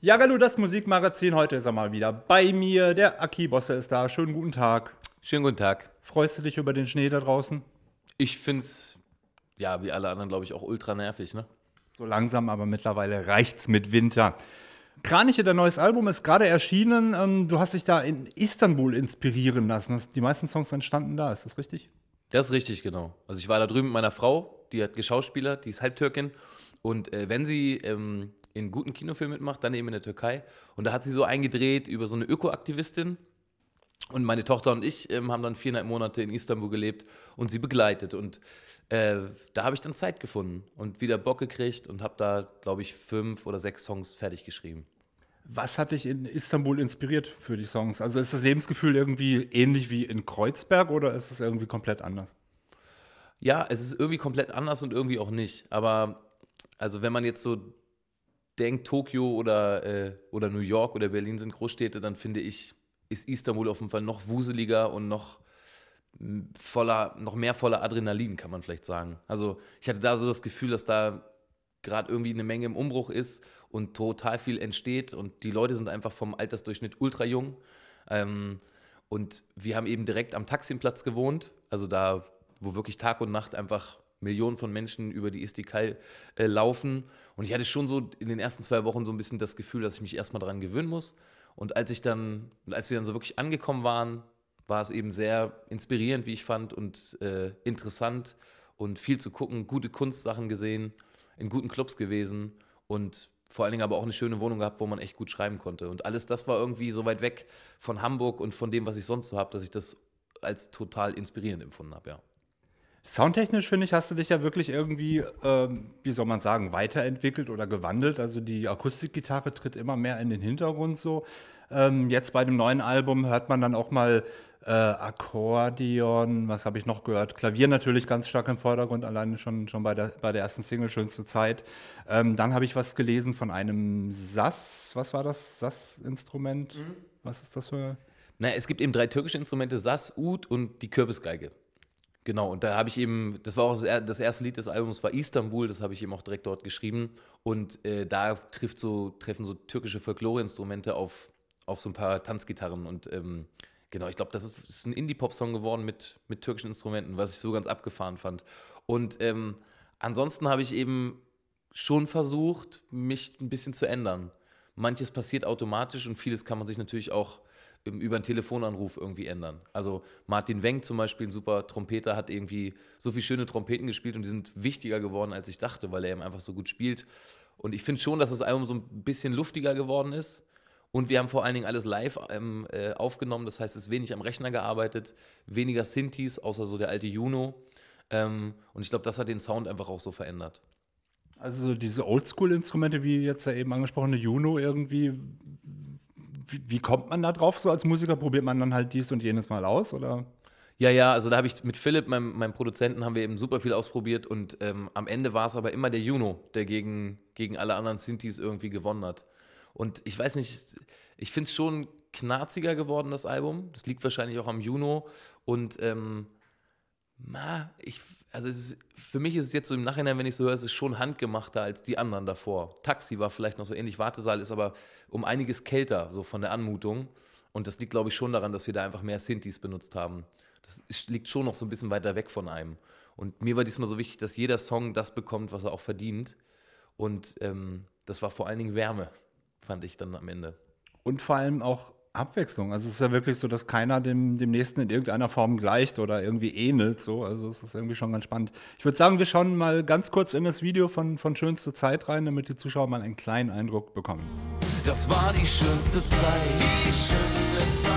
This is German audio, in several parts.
Ja, Gallo, das Musikmagazin. Heute ist er mal wieder bei mir. Der Aki Bosse ist da. Schönen guten Tag. Schönen guten Tag. Freust du dich über den Schnee da draußen? Ich find's, ja, wie alle anderen, glaube ich, auch ultra nervig, ne? So langsam, aber mittlerweile reicht's mit Winter. Kraniche, dein neues Album ist gerade erschienen. Ähm, Du hast dich da in Istanbul inspirieren lassen. Die meisten Songs entstanden da, ist das richtig? Das ist richtig, genau. Also ich war da drüben mit meiner Frau, die hat Geschauspieler, die ist Halbtürkin. Und äh, wenn sie ähm, in guten Kinofilmen mitmacht, dann eben in der Türkei. Und da hat sie so eingedreht über so eine Ökoaktivistin. Und meine Tochter und ich ähm, haben dann viereinhalb Monate in Istanbul gelebt und sie begleitet. Und äh, da habe ich dann Zeit gefunden und wieder Bock gekriegt und habe da, glaube ich, fünf oder sechs Songs fertig geschrieben. Was hat dich in Istanbul inspiriert für die Songs? Also ist das Lebensgefühl irgendwie ähnlich wie in Kreuzberg oder ist es irgendwie komplett anders? Ja, es ist irgendwie komplett anders und irgendwie auch nicht. Aber also wenn man jetzt so denkt, Tokio oder, äh, oder New York oder Berlin sind Großstädte, dann finde ich, ist Istanbul auf jeden Fall noch wuseliger und noch voller, noch mehr voller Adrenalin, kann man vielleicht sagen. Also ich hatte da so das Gefühl, dass da gerade irgendwie eine Menge im Umbruch ist und total viel entsteht und die Leute sind einfach vom Altersdurchschnitt ultra jung. Ähm, und wir haben eben direkt am Taksimplatz gewohnt, also da, wo wirklich Tag und Nacht einfach Millionen von Menschen über die Istiklal äh, laufen. Und ich hatte schon so in den ersten zwei Wochen so ein bisschen das Gefühl, dass ich mich erstmal daran gewöhnen muss. Und als ich dann, als wir dann so wirklich angekommen waren, war es eben sehr inspirierend, wie ich fand, und äh, interessant und viel zu gucken, gute Kunstsachen gesehen, in guten Clubs gewesen und vor allen Dingen aber auch eine schöne Wohnung gehabt, wo man echt gut schreiben konnte. Und alles das war irgendwie so weit weg von Hamburg und von dem, was ich sonst so habe, dass ich das als total inspirierend empfunden habe, ja. Soundtechnisch finde ich, hast du dich ja wirklich irgendwie, ähm, wie soll man sagen, weiterentwickelt oder gewandelt. Also die Akustikgitarre tritt immer mehr in den Hintergrund so. Ähm, jetzt bei dem neuen Album hört man dann auch mal äh, Akkordeon, was habe ich noch gehört? Klavier natürlich ganz stark im Vordergrund, alleine schon, schon bei, der, bei der ersten Single, schönste Zeit. Ähm, dann habe ich was gelesen von einem Sass, was war das? Sass-Instrument? Was ist das für... Naja, es gibt eben drei türkische Instrumente, Sass, Ud und die Kürbisgeige. Genau, und da habe ich eben, das war auch das er- erste Lied des Albums, war Istanbul, das habe ich eben auch direkt dort geschrieben. Und äh, da trifft so, treffen so türkische Folklore-Instrumente auf, auf so ein paar Tanzgitarren. Und ähm, genau, ich glaube, das ist, ist ein Indie-Pop-Song geworden mit, mit türkischen Instrumenten, was ich so ganz abgefahren fand. Und ähm, ansonsten habe ich eben schon versucht, mich ein bisschen zu ändern. Manches passiert automatisch und vieles kann man sich natürlich auch über einen Telefonanruf irgendwie ändern. Also Martin Wenk zum Beispiel, ein super Trompeter, hat irgendwie so viele schöne Trompeten gespielt und die sind wichtiger geworden, als ich dachte, weil er eben einfach so gut spielt. Und ich finde schon, dass das Album so ein bisschen luftiger geworden ist. Und wir haben vor allen Dingen alles live ähm, äh, aufgenommen, das heißt, es ist wenig am Rechner gearbeitet, weniger Synthes, außer so der alte Juno. Ähm, und ich glaube, das hat den Sound einfach auch so verändert. Also diese Oldschool-Instrumente, wie jetzt ja eben angesprochene Juno irgendwie, wie, kommt man da drauf so als Musiker? Probiert man dann halt dies und jenes mal aus oder? Ja, ja, also da habe ich mit Philipp, meinem, meinem Produzenten, haben wir eben super viel ausprobiert und ähm, am Ende war es aber immer der Juno, der gegen, gegen alle anderen Synthes irgendwie gewonnen hat. Und ich weiß nicht, ich finde es schon knarziger geworden, das Album. Das liegt wahrscheinlich auch am Juno. Und ähm, na, ich, also ist, für mich ist es jetzt so im Nachhinein, wenn ich so höre, es ist schon handgemachter als die anderen davor. Taxi war vielleicht noch so ähnlich, Wartesaal ist aber um einiges kälter, so von der Anmutung. Und das liegt, glaube ich, schon daran, dass wir da einfach mehr Synthes benutzt haben. Das ist, liegt schon noch so ein bisschen weiter weg von einem. Und mir war diesmal so wichtig, dass jeder Song das bekommt, was er auch verdient. Und ähm, das war vor allen Dingen Wärme, fand ich dann am Ende. Und vor allem auch Abwechslung. Also es ist ja wirklich so, dass keiner dem, dem nächsten in irgendeiner Form gleicht oder irgendwie ähnelt. So. Also es ist irgendwie schon ganz spannend. Ich würde sagen, wir schauen mal ganz kurz in das Video von, von Schönste Zeit rein, damit die Zuschauer mal einen kleinen Eindruck bekommen. Das war die schönste Zeit, die schönste Zeit,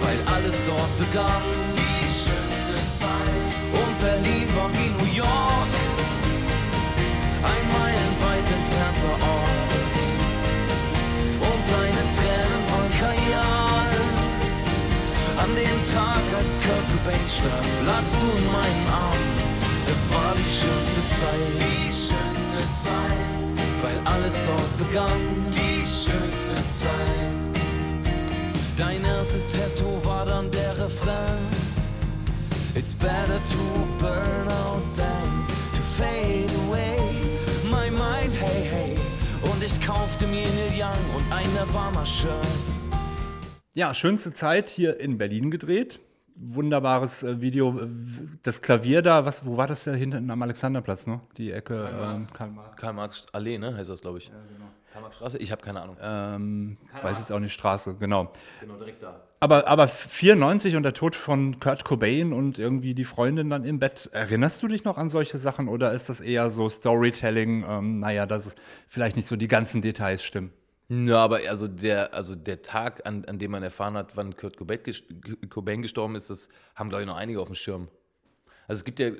weil alles dort begann. Die schönste Zeit und Berlin war wie New York, starb, lagst du in meinen Armen. Das war die schönste Zeit, die schönste Zeit, weil alles dort begann. Die schönste Zeit. Dein erstes Tattoo war dann der Refrain. It's better to burn out than to fade away. My mind, hey, hey. Und ich kaufte mir Neil Young und ein Nirvana-Shirt. Ja, schönste Zeit hier in Berlin gedreht. Wunderbares äh, Video. Das Klavier da, was, wo war das da hinten am Alexanderplatz, ne? Die Ecke ähm, Karl Marx. Karl-Marx-Allee, ne? Heißt das, glaube ich. Karl-Marx-Straße? Ich habe keine Ahnung. Ähm, weiß jetzt auch nicht Straße, genau. Genau, direkt da. Aber, aber 94 und der Tod von Kurt Cobain und irgendwie die Freundin dann im Bett. Erinnerst du dich noch an solche Sachen oder ist das eher so Storytelling? Ähm, naja, dass es vielleicht nicht so die ganzen Details stimmen. Ja, aber also der, also der Tag, an, an dem man erfahren hat, wann Kurt Cobain gestorben ist, das haben, glaube ich, noch einige auf dem Schirm. Also es gibt ja,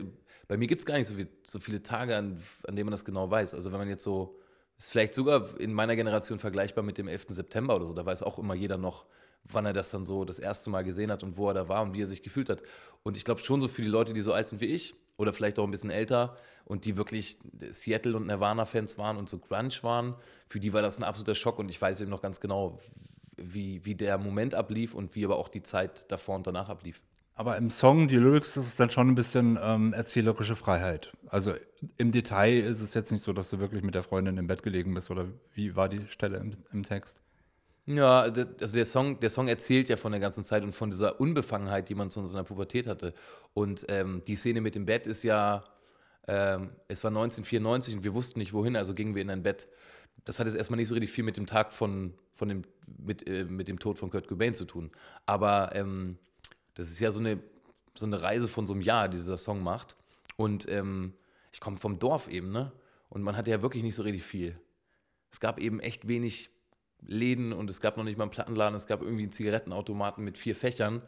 bei mir gibt es gar nicht so, viel, so viele Tage, an, an denen man das genau weiß. Also wenn man jetzt so, ist vielleicht sogar in meiner Generation vergleichbar mit dem 11. September oder so, da weiß auch immer jeder noch, wann er das dann so das erste Mal gesehen hat und wo er da war und wie er sich gefühlt hat. Und ich glaube schon so für die Leute, die so alt sind wie ich oder vielleicht auch ein bisschen älter und die wirklich Seattle und Nirvana-Fans waren und so Grunge waren, für die war das ein absoluter Schock und ich weiß eben noch ganz genau, wie, wie der Moment ablief und wie aber auch die Zeit davor und danach ablief. Aber im Song, die Lyrics, das ist dann schon ein bisschen ähm, erzählerische Freiheit. Also im Detail ist es jetzt nicht so, dass du wirklich mit der Freundin im Bett gelegen bist oder wie war die Stelle im, im Text? Ja, also der Song, der Song erzählt ja von der ganzen Zeit und von dieser Unbefangenheit, die man zu seiner Pubertät hatte. Und ähm, die Szene mit dem Bett ist ja, ähm, es war 1994 und wir wussten nicht wohin, also gingen wir in ein Bett. Das hat jetzt erstmal nicht so richtig viel mit dem Tag von, von dem, mit, äh, mit dem Tod von Kurt Cobain zu tun. Aber ähm, das ist ja so eine, so eine Reise von so einem Jahr, die dieser Song macht. Und ähm, ich komme vom Dorf eben, ne? Und man hatte ja wirklich nicht so richtig viel. Es gab eben echt wenig Läden und es gab noch nicht mal einen Plattenladen, es gab irgendwie einen Zigarettenautomaten mit vier Fächern.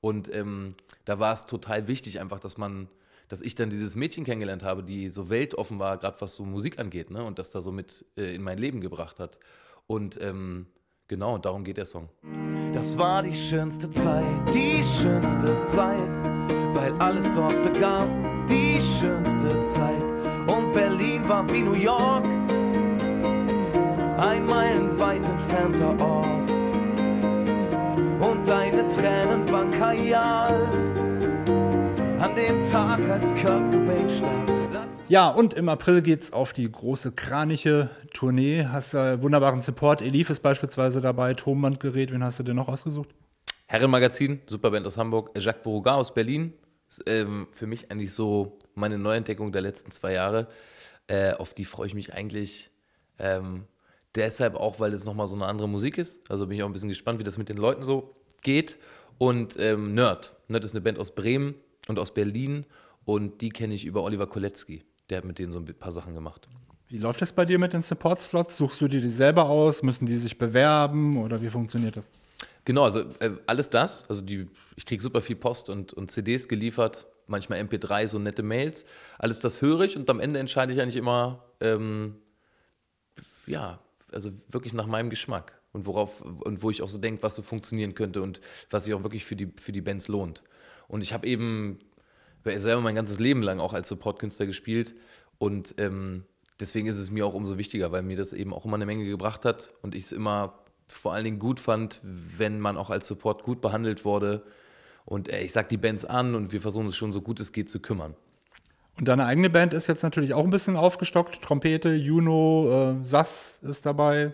Und ähm, da war es total wichtig einfach, dass man, dass ich dann dieses Mädchen kennengelernt habe, die so weltoffen war, gerade was so Musik angeht, ne? Und das da so mit äh, in mein Leben gebracht hat. Und ähm, genau, darum geht der Song. Das war die schönste Zeit, die schönste Zeit, weil alles dort begann. Die schönste Zeit und Berlin war wie New York, ein meilenweit entfernter Ort. Und deine Tränen waren Kajal an dem Tag, als Kurt Cobain starb. Ja, und im April geht's auf die große Kraniche Tournee. Hast du wunderbaren Support. Elif ist beispielsweise dabei, Tonbandgerät. Wen hast du denn noch ausgesucht? Herrenmagazin, Superband aus Hamburg, Jacques Bourga aus Berlin. Ist, ähm, für mich eigentlich so meine Neuentdeckung der letzten zwei Jahre. Äh, auf die freue ich mich eigentlich ähm, deshalb auch, weil es nochmal so eine andere Musik ist. Also bin ich auch ein bisschen gespannt, wie das mit den Leuten so geht. Und ähm, Nerd. Nerd ist eine Band aus Bremen und aus Berlin. Und die kenne ich über Oliver Kolecki. Der hat mit denen so ein paar Sachen gemacht. Wie läuft das bei dir mit den Support-Slots? Suchst du dir die selber aus? Müssen die sich bewerben oder wie funktioniert das? Genau, also äh, alles das. Also die, ich kriege super viel Post und, und CDs geliefert, manchmal MP3, so nette Mails. Alles das höre ich und am Ende entscheide ich eigentlich immer, ähm, ja, also wirklich nach meinem Geschmack und worauf und wo ich auch so denke, was so funktionieren könnte und was sich auch wirklich für die, für die Bands lohnt. Und ich habe eben selber mein ganzes Leben lang auch als Supportkünstler gespielt und ähm, deswegen ist es mir auch umso wichtiger, weil mir das eben auch immer eine Menge gebracht hat und ich es immer vor allen Dingen gut fand, wenn man auch als Support gut behandelt wurde. Und äh, ich sag die Bands an und wir versuchen es schon so gut es geht zu kümmern. Und deine eigene Band ist jetzt natürlich auch ein bisschen aufgestockt. Trompete, Juno, äh, Sass ist dabei.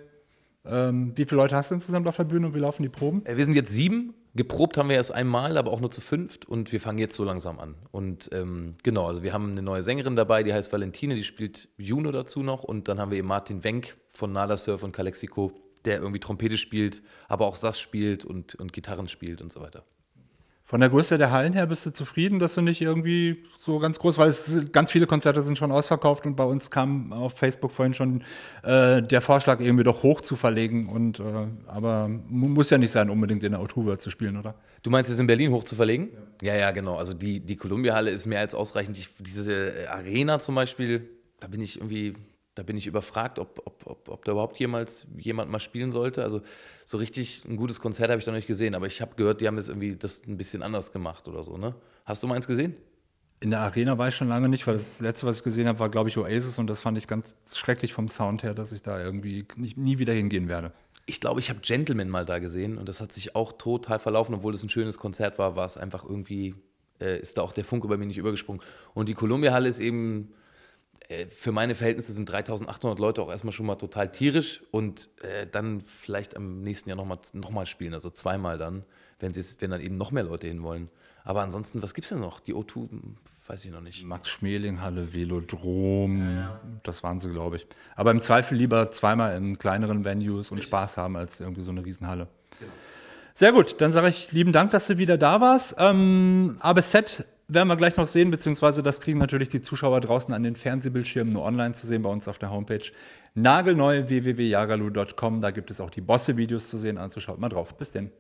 Ähm, wie viele Leute hast du insgesamt auf der Bühne und wie laufen die Proben? Äh, wir sind jetzt sieben. Geprobt haben wir erst einmal, aber auch nur zu fünft und wir fangen jetzt so langsam an. Und ähm, genau, also wir haben eine neue Sängerin dabei, die heißt Valentine, die spielt Juno dazu noch. Und dann haben wir eben Martin Wenk von Nada Surf und Calexico, der irgendwie Trompete spielt, aber auch Sass spielt und, und Gitarren spielt und so weiter. Von der Größe der Hallen her bist du zufrieden, dass du nicht irgendwie so ganz groß, weil es ganz viele Konzerte sind schon ausverkauft und bei uns kam auf Facebook vorhin schon äh, der Vorschlag, irgendwie doch hoch zu verlegen. Und äh, aber mu- muss ja nicht sein, unbedingt in der O2 World zu spielen, oder? Du meinst es in Berlin hoch zu verlegen? Ja, ja, genau. Also die, die Columbia-Halle ist mehr als ausreichend. Ich, diese Arena zum Beispiel, da bin ich irgendwie, da bin ich überfragt, ob, ob, ob, ob da überhaupt jemals jemand mal spielen sollte. Also so richtig ein gutes Konzert habe ich da noch nicht gesehen, aber ich habe gehört, die haben es irgendwie das ein bisschen anders gemacht oder so, ne? Hast du mal eins gesehen? In der Arena war ich schon lange nicht, weil das letzte, was ich gesehen habe, war, glaube ich, Oasis und das fand ich ganz schrecklich vom Sound her, dass ich da irgendwie nicht, nie wieder hingehen werde. Ich glaube, ich habe Gentleman mal da gesehen und das hat sich auch total verlaufen, obwohl es ein schönes Konzert war, war es einfach irgendwie, äh, ist da auch der Funke bei mir nicht übergesprungen. Und die Columbia-Halle ist eben, für meine Verhältnisse sind 3800 Leute auch erstmal schon mal total tierisch und äh, dann vielleicht am nächsten Jahr nochmal noch mal spielen, also zweimal dann, wenn, wenn dann eben noch mehr Leute hinwollen. Aber ansonsten, was gibt es denn noch? Die O2, hm, weiß ich noch nicht. Max-Schmeling-Halle, Velodrom, ja. das waren sie, glaube ich. Aber im Zweifel lieber zweimal in kleineren Venues und Richtig. Spaß haben, als irgendwie so eine Riesenhalle. Genau. Sehr gut, dann sage ich lieben Dank, dass du wieder da warst. Ähm, ABZ werden wir gleich noch sehen, beziehungsweise das kriegen natürlich die Zuschauer draußen an den Fernsehbildschirmen nur online zu sehen bei uns auf der Homepage nagelneu www.jagalu.com. Da gibt es auch die Bosse-Videos zu sehen, also schaut mal drauf. Bis denn.